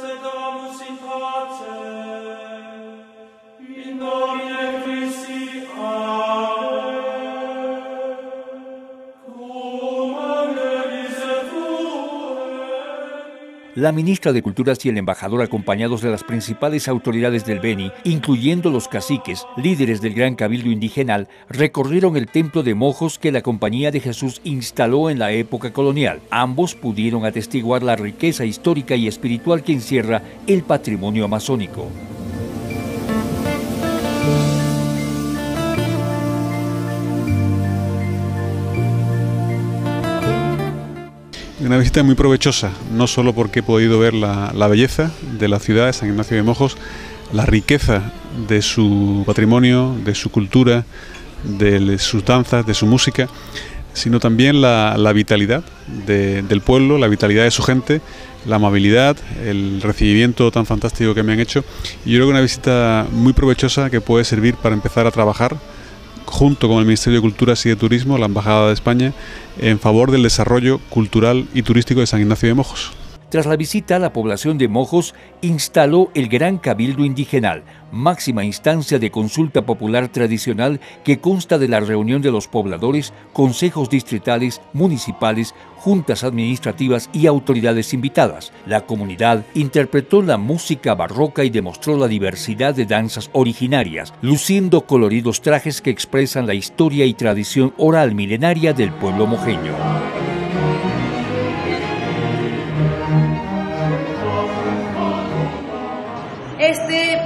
sed Domus in pace, in nomine La ministra de Culturas y el embajador acompañados de las principales autoridades del Beni, incluyendo los caciques, líderes del Gran Cabildo Indigenal, recorrieron el templo de Mojos que la Compañía de Jesús instaló en la época colonial. Ambos pudieron atestiguar la riqueza histórica y espiritual que encierra el patrimonio amazónico. Una visita muy provechosa, no solo porque he podido ver la, belleza de la ciudad de San Ignacio de Mojos, la riqueza de su patrimonio, de su cultura, de sus danzas, de su música, sino también la, vitalidad del pueblo, la vitalidad de su gente, la amabilidad, el recibimiento tan fantástico que me han hecho. Y yo creo que una visita muy provechosa que puede servir para empezar a trabajar junto con el Ministerio de Culturas y de Turismo, la Embajada de España, en favor del desarrollo cultural y turístico de San Ignacio de Mojos. Tras la visita, la población de Mojos instaló el Gran Cabildo Indigenal, máxima instancia de consulta popular tradicional que consta de la reunión de los pobladores, consejos distritales, municipales, juntas administrativas y autoridades invitadas. La comunidad interpretó la música barroca y demostró la diversidad de danzas originarias, luciendo coloridos trajes que expresan la historia y tradición oral milenaria del pueblo mojeño.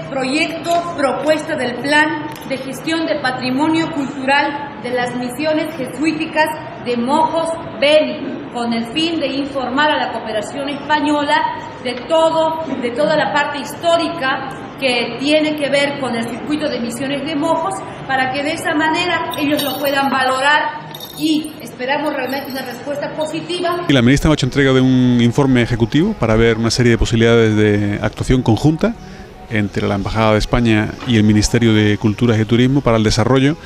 Proyecto propuesta del Plan de Gestión de Patrimonio Cultural de las Misiones Jesuíticas de Mojos Beni, con el fin de informar a la cooperación española de todo, de toda la parte histórica que tiene que ver con el circuito de misiones de Mojos, para que de esa manera ellos lo puedan valorar y esperamos realmente una respuesta positiva. Y la ministra ha hecho entrega de un informe ejecutivo para ver una serie de posibilidades de actuación conjunta entre la Embajada de España y el Ministerio de Cultura y Turismo para el desarrollo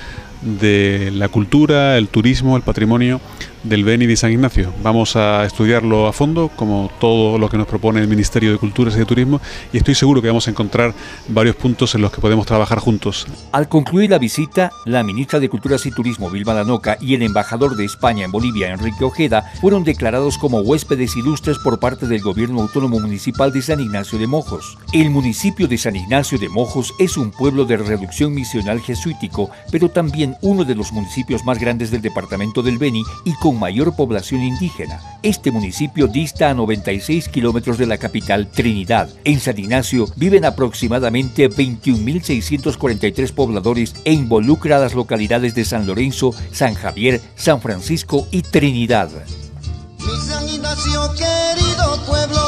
de la cultura, el turismo, el patrimonio del Beni de San Ignacio. Vamos a estudiarlo a fondo, como todo lo que nos propone el Ministerio de Culturas y de Turismo, y estoy seguro que vamos a encontrar varios puntos en los que podemos trabajar juntos. Al concluir la visita, la ministra de Culturas y Turismo, Vilma Lanoca, y el embajador de España en Bolivia, Enrique Ojeda, fueron declarados como huéspedes ilustres por parte del Gobierno Autónomo Municipal de San Ignacio de Mojos. El municipio de San Ignacio de Mojos es un pueblo de reducción misional jesuítico, pero también uno de los municipios más grandes del departamento del Beni y con mayor población indígena. Este municipio dista a 96 kilómetros de la capital Trinidad. En San Ignacio viven aproximadamente 21.643 pobladores e involucra a las localidades de San Lorenzo, San Javier, San Francisco y Trinidad. San Ignacio, querido pueblo